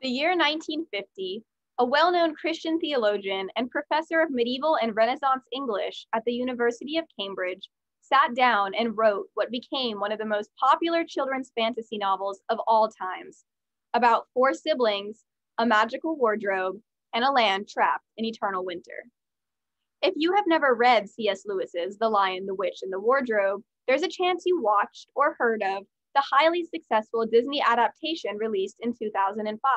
The year 1950, a well known Christian theologian and professor of medieval and Renaissance English at the University of Cambridge sat down and wrote what became one of the most popular children's fantasy novels of all times about four siblings, a magical wardrobe, and a land trapped in eternal winter. If you have never read C.S. Lewis's The Lion, the Witch, and the Wardrobe, there's a chance you watched or heard of the highly successful Disney adaptation released in 2005.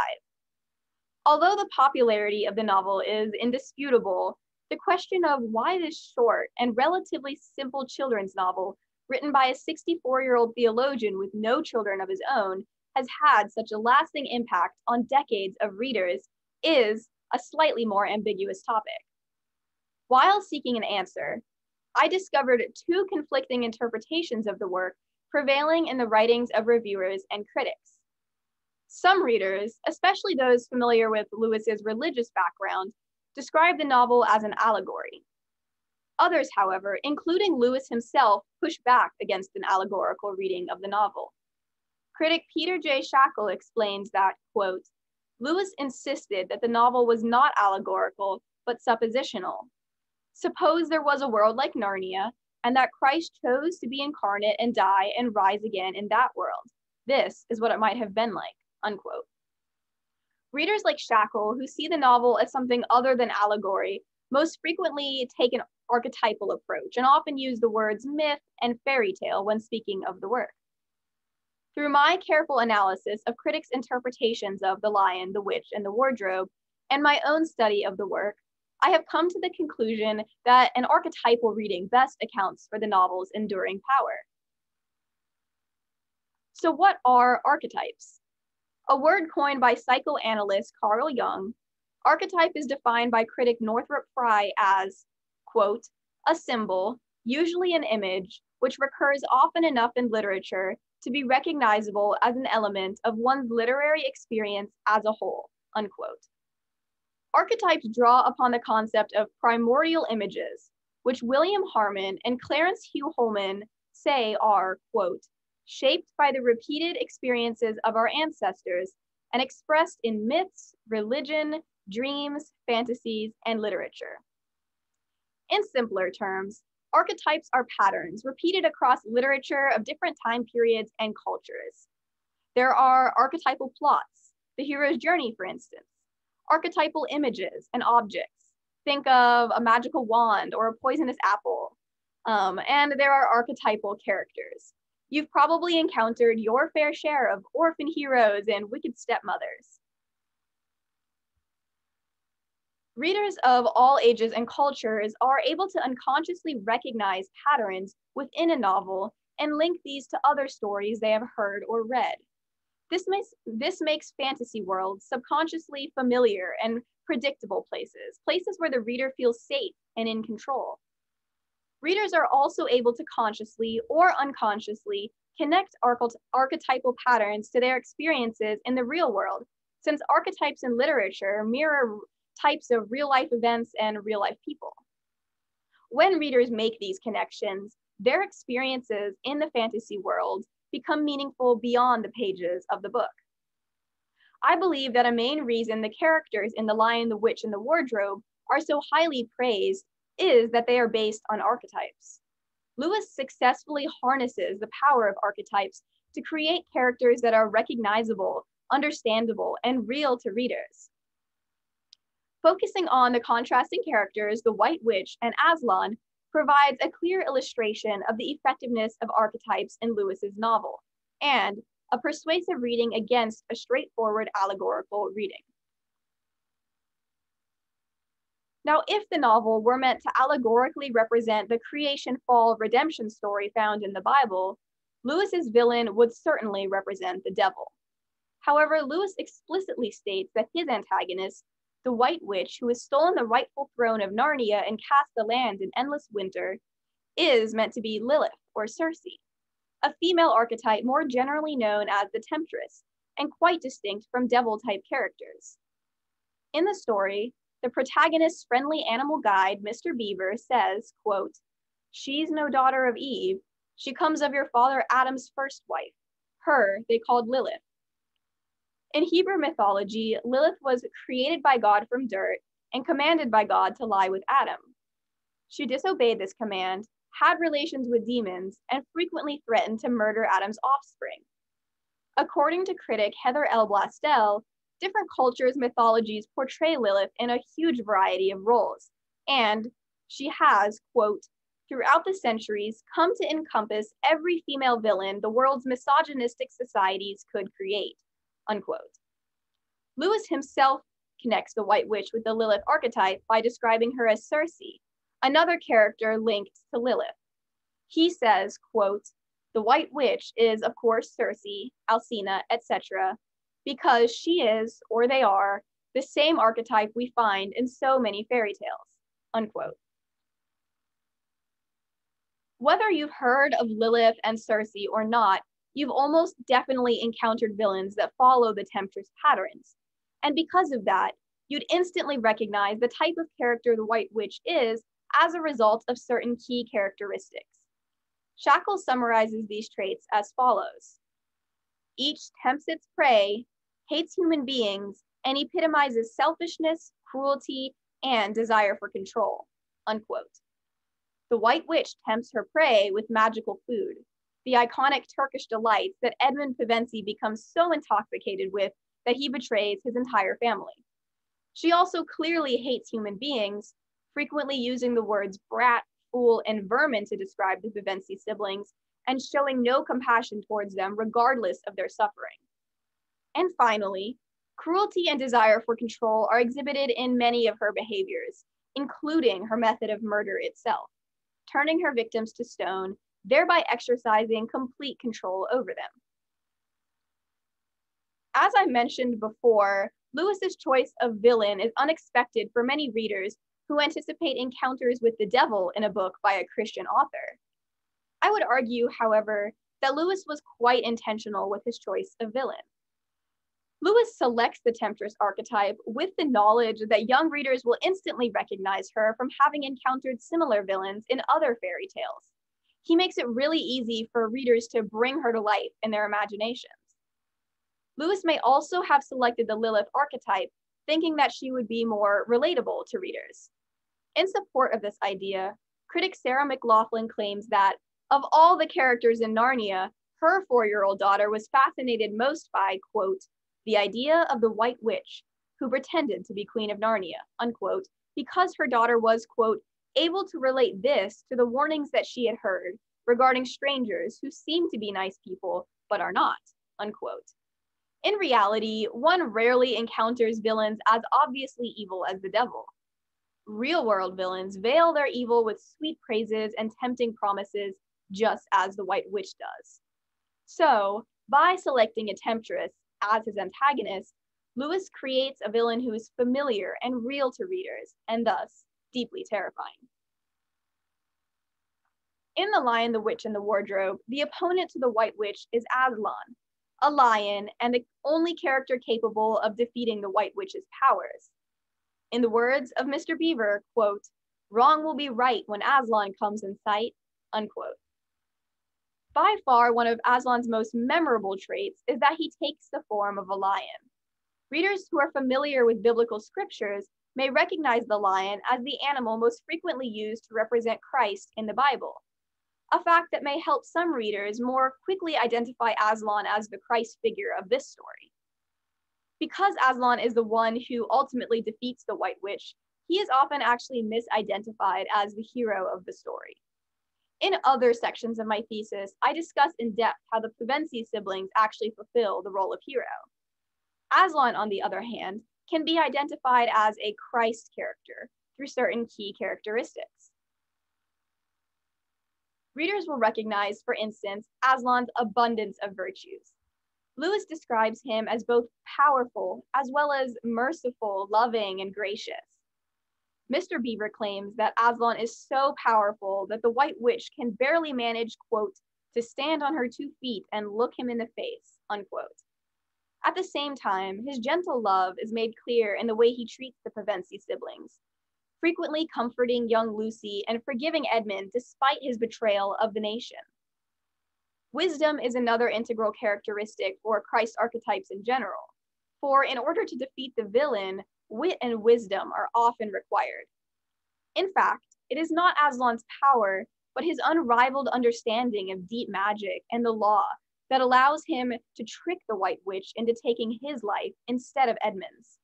Although the popularity of the novel is indisputable, the question of why this short and relatively simple children's novel, written by a 64 year old theologian with no children of his own, has had such a lasting impact on decades of readers is a slightly more ambiguous topic. While seeking an answer, I discovered two conflicting interpretations of the work prevailing in the writings of reviewers and critics. Some readers, especially those familiar with Lewis's religious background, describe the novel as an allegory. Others, however, including Lewis himself, push back against an allegorical reading of the novel. Critic Peter J. Schakel explains that, quote, Lewis insisted that the novel was not allegorical, but suppositional. Suppose there was a world like Narnia, and that Christ chose to be incarnate and die and rise again in that world. This is what it might have been like, unquote. Readers like Schakel, who see the novel as something other than allegory, most frequently take an archetypal approach and often use the words myth and fairy tale when speaking of the work. Through my careful analysis of critics' interpretations of The Lion, the Witch, and the Wardrobe, and my own study of the work, I have come to the conclusion that an archetypal reading best accounts for the novel's enduring power. So, what are archetypes? A word coined by psychoanalyst Carl Jung, archetype is defined by critic Northrop Frye as, quote, a symbol, usually an image, which recurs often enough in literature to be recognizable as an element of one's literary experience as a whole, unquote. Archetypes draw upon the concept of primordial images, which William Harmon and Clarence Hugh Holman say are, quote, shaped by the repeated experiences of our ancestors and expressed in myths, religion, dreams, fantasies, and literature. In simpler terms, archetypes are patterns repeated across literature of different time periods and cultures. There are archetypal plots, the hero's journey, for instance, archetypal images and objects. Think of a magical wand or a poisonous apple. Um, and there are archetypal characters. You've probably encountered your fair share of orphan heroes and wicked stepmothers. Readers of all ages and cultures are able to unconsciously recognize patterns within a novel and link these to other stories they have heard or read. This makes, this makes fantasy worlds subconsciously familiar and predictable places, places where the reader feels safe and in control. Readers are also able to consciously or unconsciously connect archetypal patterns to their experiences in the real world, since archetypes in literature mirror types of real life events and real life people. When readers make these connections, their experiences in the fantasy world become meaningful beyond the pages of the book. I believe that a main reason the characters in The Lion, the Witch, and the Wardrobe are so highly praised is that they are based on archetypes. Lewis successfully harnesses the power of archetypes to create characters that are recognizable, understandable, and real to readers. Focusing on the contrasting characters, the White Witch and Aslan, provides a clear illustration of the effectiveness of archetypes in Lewis's novel, and a persuasive reading against a straightforward allegorical reading. Now, if the novel were meant to allegorically represent the creation fall redemption story found in the Bible, Lewis's villain would certainly represent the devil. However, Lewis explicitly states that his antagonist the White Witch, who has stolen the rightful throne of Narnia and cast the land in endless winter, is meant to be Lilith or Circe, a female archetype more generally known as the Temptress and quite distinct from devil type characters. In the story, the protagonist's friendly animal guide, Mr. Beaver, says, quote, She's no daughter of Eve. She comes of your father Adam's first wife. Her they called Lilith. In Hebrew mythology, Lilith was created by God from dirt and commanded by God to lie with Adam. She disobeyed this command, had relations with demons, and frequently threatened to murder Adam's offspring. According to critic Heather L. Blastell, different cultures' mythologies portray Lilith in a huge variety of roles, and she has, quote, throughout the centuries come to encompass every female villain the world's misogynistic societies could create, unquote. Lewis himself connects the White Witch with the Lilith archetype by describing her as Circe, another character linked to Lilith. He says, quote, the White Witch is, of course, Circe, Alcina, etc., because she is, or they are, the same archetype we find in so many fairy tales, unquote. Whether you've heard of Lilith and Circe or not, you've almost definitely encountered villains that follow the Temptress patterns. And because of that, you'd instantly recognize the type of character the White Witch is as a result of certain key characteristics. Schakel's summarizes these traits as follows. Each tempts its prey, hates human beings, and epitomizes selfishness, cruelty, and desire for control, unquote. The White Witch tempts her prey with magical food, the iconic Turkish delights that Edmund Pevensie becomes so intoxicated with that he betrays his entire family. She also clearly hates human beings, frequently using the words brat, fool, and vermin to describe the Pevensie siblings, and showing no compassion towards them regardless of their suffering. And finally, cruelty and desire for control are exhibited in many of her behaviors, including her method of murder itself, turning her victims to stone thereby exercising complete control over them. As I mentioned before, Lewis's choice of villain is unexpected for many readers who anticipate encounters with the devil in a book by a Christian author. I would argue, however, that Lewis was quite intentional with his choice of villain. Lewis selects the Temptress archetype with the knowledge that young readers will instantly recognize her from having encountered similar villains in other fairy tales he makes it really easy for readers to bring her to life in their imaginations. Lewis may also have selected the Lilith archetype, thinking that she would be more relatable to readers. In support of this idea, critic Sarah McLaughlin claims that of all the characters in Narnia, her four year old daughter was fascinated most by, quote, the idea of the White Witch who pretended to be Queen of Narnia, unquote, because her daughter was, quote, able to relate this to the warnings that she had heard regarding strangers who seem to be nice people but are not, unquote. In reality, one rarely encounters villains as obviously evil as the devil. Real world villains veil their evil with sweet praises and tempting promises, just as the White Witch does. So, by selecting a temptress as his antagonist, Lewis creates a villain who is familiar and real to readers, and thus deeply terrifying. In The Lion, the Witch, and the Wardrobe, the opponent to the White Witch is Aslan, a lion and the only character capable of defeating the White Witch's powers. In the words of Mr. Beaver, quote, wrong will be right when Aslan comes in sight, unquote. By far, one of Aslan's most memorable traits is that he takes the form of a lion. Readers who are familiar with biblical scriptures may recognize the lion as the animal most frequently used to represent Christ in the Bible, a fact that may help some readers more quickly identify Aslan as the Christ figure of this story. Because Aslan is the one who ultimately defeats the White Witch, he is often actually misidentified as the hero of the story. In other sections of my thesis, I discuss in depth how the Pevensie siblings actually fulfill the role of hero. Aslan, on the other hand, can be identified as a Christ character through certain key characteristics. Readers will recognize, for instance, Aslan's abundance of virtues. Lewis describes him as both powerful as well as merciful, loving, and gracious. Mr. Beaver claims that Aslan is so powerful that the White Witch can barely manage, quote, to stand on her two feet and look him in the face, unquote. At the same time, his gentle love is made clear in the way he treats the Pevensie siblings, frequently comforting young Lucy and forgiving Edmund despite his betrayal of the nation. Wisdom is another integral characteristic for Christ archetypes in general. For in order to defeat the villain, wit and wisdom are often required. In fact, it is not Aslan's power, but his unrivaled understanding of deep magic and the law that allows him to trick the White Witch into taking his life instead of Edmund's.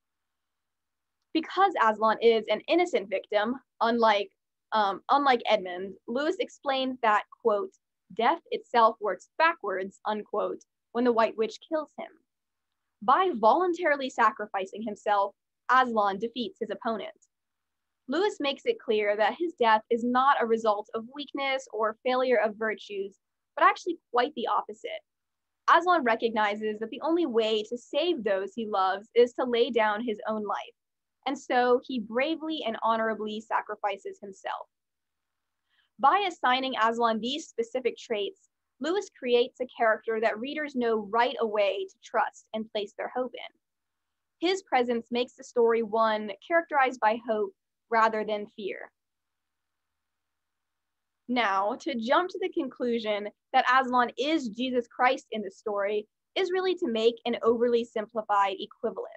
Because Aslan is an innocent victim, unlike um, unlike Edmund, Lewis explains that, quote, death itself works backwards, unquote, when the White Witch kills him. By voluntarily sacrificing himself, Aslan defeats his opponent. Lewis makes it clear that his death is not a result of weakness or failure of virtues, but actually quite the opposite. Aslan recognizes that the only way to save those he loves is to lay down his own life, and so he bravely and honorably sacrifices himself. By assigning Aslan these specific traits, Lewis creates a character that readers know right away to trust and place their hope in. His presence makes the story one characterized by hope rather than fear. Now, to jump to the conclusion that Aslan is Jesus Christ in the story is really to make an overly simplified equivalent.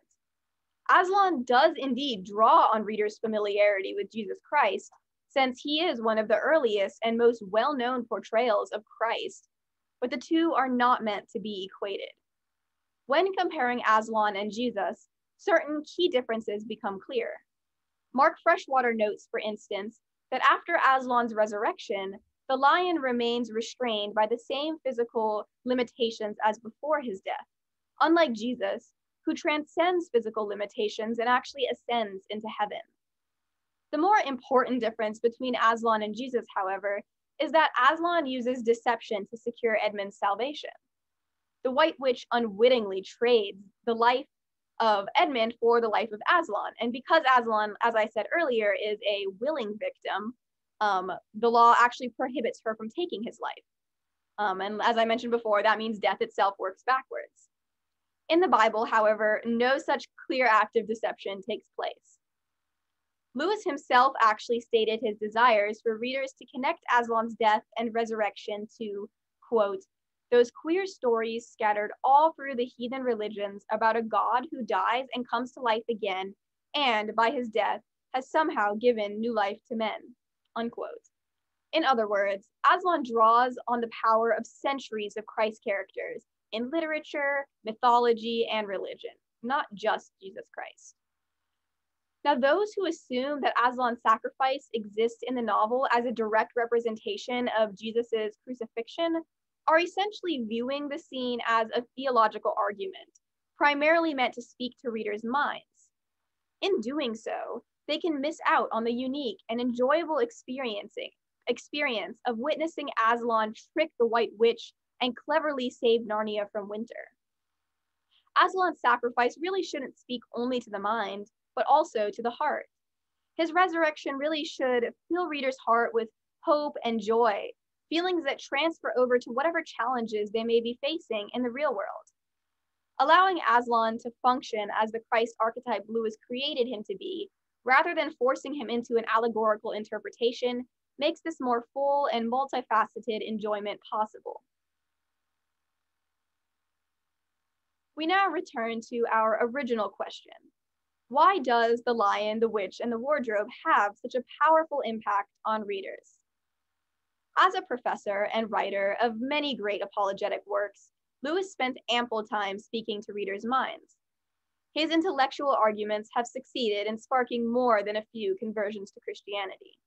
Aslan does indeed draw on readers' familiarity with Jesus Christ, since he is one of the earliest and most well known portrayals of Christ, but the two are not meant to be equated. When comparing Aslan and Jesus, certain key differences become clear. Mark Freshwater notes, for instance, that after Aslan's resurrection, the lion remains restrained by the same physical limitations as before his death, unlike Jesus, who transcends physical limitations and actually ascends into heaven. The more important difference between Aslan and Jesus, however, is that Aslan uses deception to secure Edmund's salvation. The White Witch unwittingly trades the life of Edmund for the life of Aslan. And because Aslan, as I said earlier, is a willing victim, um, the law actually prohibits her from taking his life. Um, and as I mentioned before, that means death itself works backwards. In the Bible, however, no such clear act of deception takes place. Lewis himself actually stated his desires for readers to connect Aslan's death and resurrection to, quote, those queer stories scattered all through the heathen religions about a God who dies and comes to life again, and by his death has somehow given new life to men. Unquote. In other words, Aslan draws on the power of centuries of Christ characters in literature, mythology, and religion, not just Jesus Christ. Now, those who assume that Aslan's sacrifice exists in the novel as a direct representation of Jesus's crucifixion are essentially viewing the scene as a theological argument, primarily meant to speak to readers' minds. In doing so, they can miss out on the unique and enjoyable experiencing experience of witnessing Aslan trick the White Witch and cleverly save Narnia from winter. Aslan's sacrifice really shouldn't speak only to the mind, but also to the heart. His resurrection really should fill readers' heart with hope and joy feelings that transfer over to whatever challenges they may be facing in the real world. Allowing Aslan to function as the Christ archetype Lewis created him to be, rather than forcing him into an allegorical interpretation, makes this more full and multifaceted enjoyment possible. We now return to our original question. Why does The Lion, the Witch, and the Wardrobe have such a powerful impact on readers? As a professor and writer of many great apologetic works, Lewis spent ample time speaking to readers' minds. His intellectual arguments have succeeded in sparking more than a few conversions to Christianity.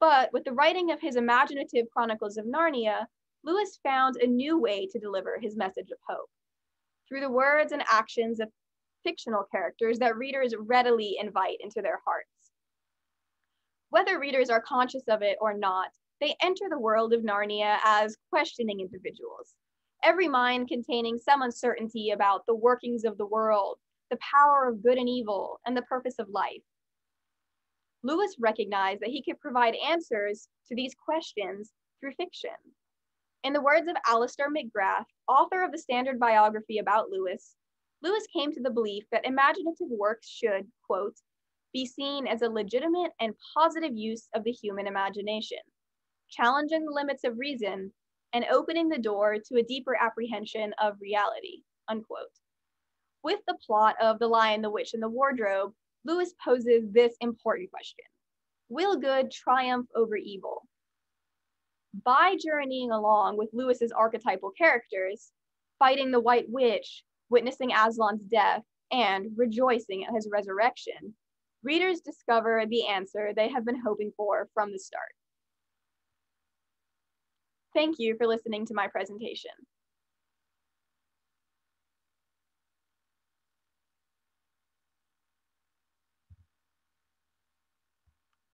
But with the writing of his imaginative Chronicles of Narnia, Lewis found a new way to deliver his message of hope through the words and actions of fictional characters that readers readily invite into their hearts. Whether readers are conscious of it or not, they enter the world of Narnia as questioning individuals, every mind containing some uncertainty about the workings of the world, the power of good and evil, and the purpose of life. Lewis recognized that he could provide answers to these questions through fiction. In the words of Alister McGrath, author of the standard biography about Lewis, Lewis came to the belief that imaginative works should, quote, be seen as a legitimate and positive use of the human imagination challenging the limits of reason, and opening the door to a deeper apprehension of reality, unquote. With the plot of The Lion, the Witch, and the Wardrobe, Lewis poses this important question Will good triumph over evil? By journeying along with Lewis's archetypal characters, fighting the White Witch, witnessing Aslan's death, and rejoicing at his resurrection, readers discover the answer they have been hoping for from the start. Thank you for listening to my presentation.